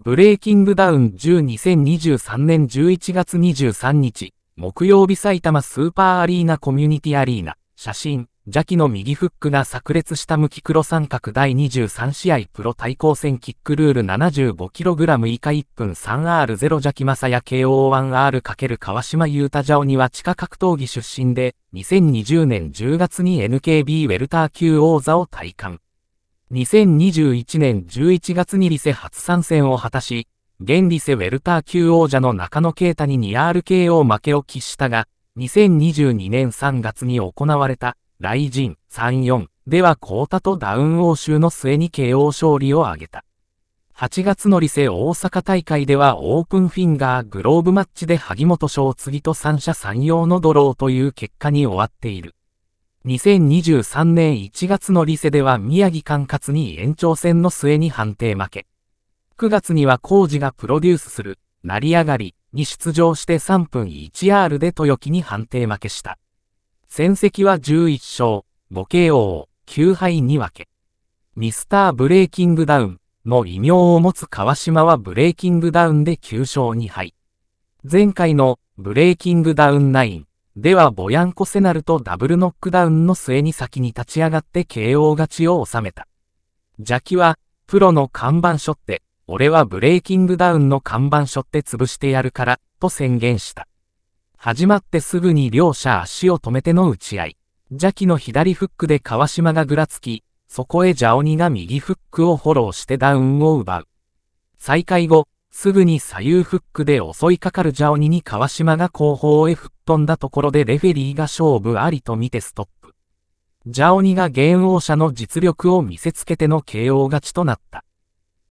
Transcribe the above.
ブレイキングダウン10 2023年11月23日、木曜日埼玉スーパーアリーナコミュニティアリーナ、写真、邪気の右フックが炸裂した向き黒三角第23試合プロ対抗戦キックルール 75kg 以下1分 3R0 邪気正也 KO1R× 川島優太ジャオには地下格闘技出身で、2020年10月に NKB ウェルター級王座を体感。2021年11月にリセ初参戦を果たし、現リセウェルター級王者の中野啓太に 2RKO 負けを喫したが、2022年3月に行われたライジン34ではコータとダウン欧州の末に KO 勝利を挙げた。8月のリセ大阪大会ではオープンフィンガーグローブマッチで萩本翔次と三者三様のドローという結果に終わっている。2023年1月のリセでは宮城管轄に延長戦の末に判定負け。9月には工事がプロデュースする、成り上がりに出場して3分 1R で豊木に判定負けした。戦績は11勝、5KO、9敗2分け。ミスターブレイキングダウンの異名を持つ川島はブレイキングダウンで9勝2敗。前回のブレイキングダウン9ではボヤンコセナルとダブルノックダウンの末に先に立ち上がって KO 勝ちを収めた。邪気は、プロの看板ショって、俺はブレイキングダウンの看板ショって潰してやるから、と宣言した。始まってすぐに両者足を止めての打ち合い。邪気の左フックで川島がぐらつき、そこへジャオニが右フックをフォローしてダウンを奪う。再開後、すぐに左右フックで襲いかかるジャオニに川島が後方へ吹っ飛んだところでレフェリーが勝負ありと見てストップ。ジャオニがゲーム王者の実力を見せつけての KO 勝ちとなった。